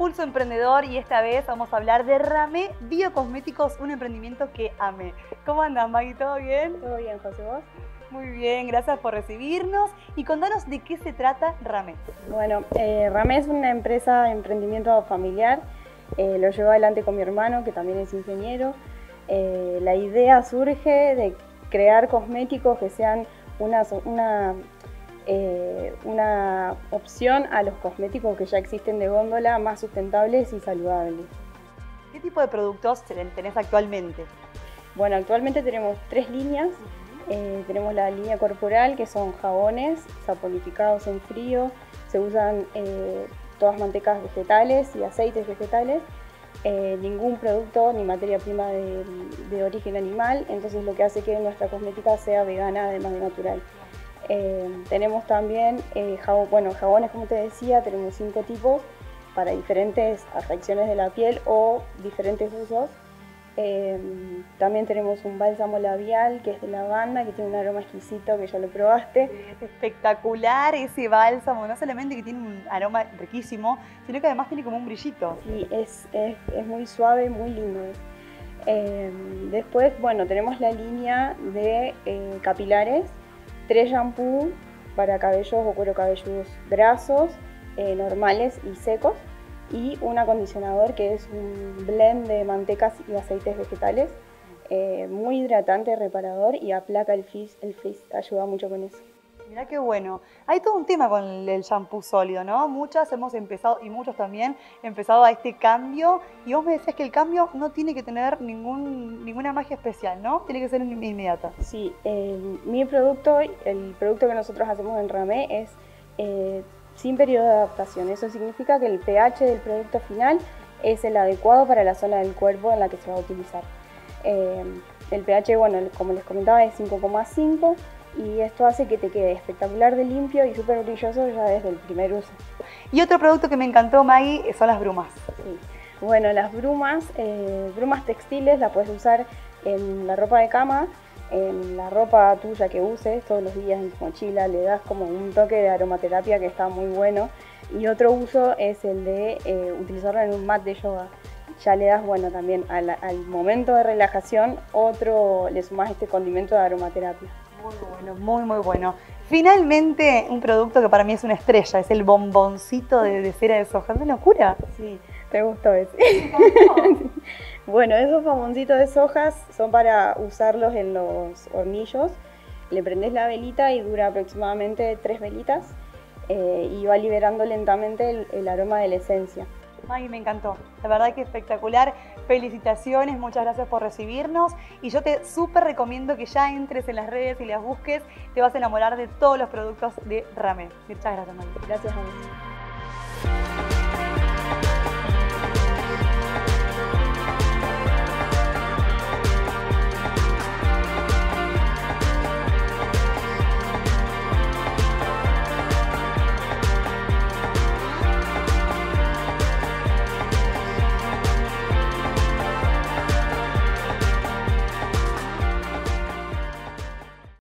Pulso Emprendedor y esta vez vamos a hablar de Ramé Biocosméticos, un emprendimiento que amé. ¿Cómo andas, Maggie? ¿Todo bien? Todo bien, José, ¿vos? Muy bien, gracias por recibirnos y contanos de qué se trata Ramé. Bueno, eh, Ramé es una empresa de emprendimiento familiar, eh, lo llevo adelante con mi hermano que también es ingeniero. Eh, la idea surge de crear cosméticos que sean una, una eh, una opción a los cosméticos que ya existen de góndola más sustentables y saludables. ¿Qué tipo de productos tenés actualmente? Bueno, actualmente tenemos tres líneas. Eh, tenemos la línea corporal, que son jabones saponificados en frío. Se usan eh, todas mantecas vegetales y aceites vegetales. ningún producto ni materia prima de, origen animal. Entonces lo que hace que nuestra cosmética sea vegana además de natural. Eh, tenemos también eh, bueno, jabones, como te decía, tenemos cinco tipos para diferentes afecciones de la piel o diferentes usos. Eh, también tenemos un bálsamo labial que es de lavanda, que tiene un aroma exquisito, que ya lo probaste. Es espectacular ese bálsamo, no solamente que tiene un aroma riquísimo, sino que además tiene como un brillito. Sí, es, es, es muy suave, muy lindo. después, bueno, tenemos la línea de capilares, tres shampoos para cabellos o cuero cabelludos grasos, eh, normales y secos y un acondicionador que es un blend de mantecas y aceites vegetales, eh, muy hidratante, reparador y aplaca el frizz, el frizz ayuda mucho con eso. Mirá qué bueno. Hay todo un tema con el shampoo sólido, ¿no? Muchas hemos empezado, y muchos también, empezado a este cambio. Y vos me decías que el cambio no tiene que tener ningún, ninguna magia especial, ¿no? Tiene que ser inmediata. Sí, mi producto, el producto que nosotros hacemos en Ramé es eh, sin periodo de adaptación. Eso significa que el pH del producto final es el adecuado para la zona del cuerpo en la que se va a utilizar. Eh, el pH, bueno, como les comentaba, es 5,5 y esto hace que te quede espectacular de limpio y súper brilloso ya desde el primer uso. Y otro producto que me encantó, Maggie, son las brumas. Bueno, las brumas, eh, brumas textiles las puedes usar en la ropa de cama, en la ropa tuya que uses todos los días en tu mochila, le das como un toque de aromaterapia que está muy bueno. Y otro uso es el de eh, utilizarlo en un mat de yoga. Ya le das, bueno, también al, al momento de relajación, otro, le sumas este condimento de aromaterapia. Muy bueno, muy, muy bueno. Finalmente, un producto que para mí es una estrella, es el bomboncito de, cera de soja. ¿Es locura? Sí, te gustó ese. bueno, esos bomboncitos de sojas son para usarlos en los hornillos. Le prendes la velita y dura aproximadamente tres velitas eh, y va liberando lentamente el aroma de la esencia. Maggie, me encantó. La verdad que espectacular. Felicitaciones, muchas gracias por recibirnos. Y yo te súper recomiendo que ya entres en las redes y las busques. Te vas a enamorar de todos los productos de Ramen. Muchas gracias, Maggie. Gracias a vos.